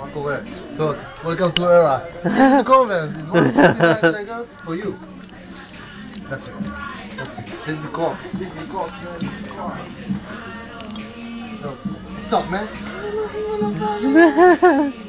Uncle Ed. Look, Welcome to Era. It's is the comment. It's 169 seconds for you. That's it. That's it. This is the corpse. This is the corpse. This is the corpse. What's up, man?